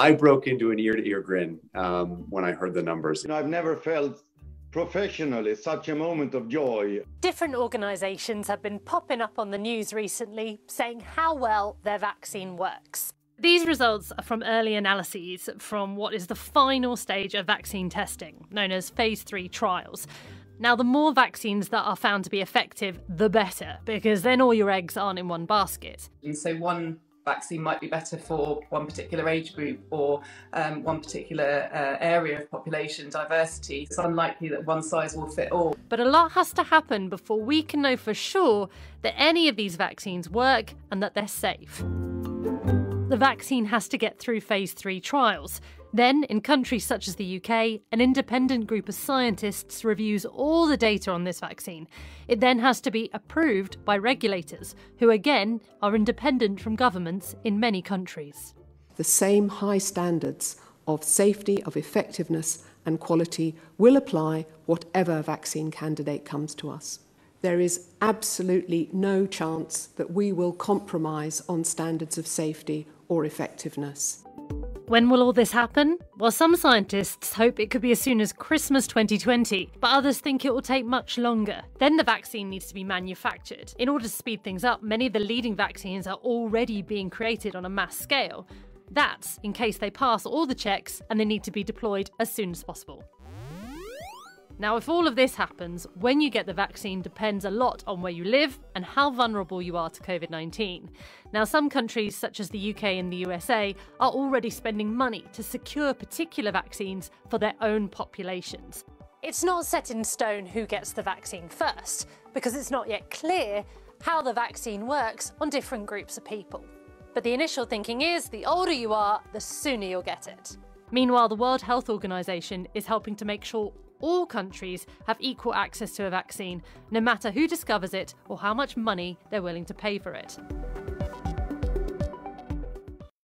I broke into an ear to ear grin um, when I heard the numbers. I've never felt professionally such a moment of joy. Different organisations have been popping up on the news recently saying how well their vaccine works. These results are from early analyses from what is the final stage of vaccine testing, known as phase 3 trials. Now, the more vaccines that are found to be effective, the better, because then all your eggs aren't in one basket. And so, one vaccine might be better for one particular age group or um, one particular uh, area of population diversity. It's unlikely that one size will fit all. But a lot has to happen before we can know for sure that any of these vaccines work and that they're safe. The vaccine has to get through phase 3 trials. Then, in countries such as the UK, an independent group of scientists reviews all the data on this vaccine. It then has to be approved by regulators, who again are independent from governments in many countries. The same high standards of safety, of effectiveness, and quality will apply whatever vaccine candidate comes to us. There is absolutely no chance that we will compromise on standards of safety or effectiveness. When will all this happen? Well, some scientists hope it could be as soon as Christmas 2020, but others think it will take much longer. Then the vaccine needs to be manufactured. In order to speed things up, many of the leading vaccines are already being created on a mass scale. That's in case they pass all the checks and they need to be deployed as soon as possible. Now, if all of this happens, when you get the vaccine depends a lot on where you live and how vulnerable you are to COVID 19. Now, some countries, such as the UK and the USA, are already spending money to secure particular vaccines for their own populations. It's not set in stone who gets the vaccine first, because it's not yet clear how the vaccine works on different groups of people. But the initial thinking is the older you are, the sooner you'll get it. Meanwhile, the World Health Organization is helping to make sure all countries have equal access to a vaccine, no matter who discovers it or how much money they're willing to pay for it.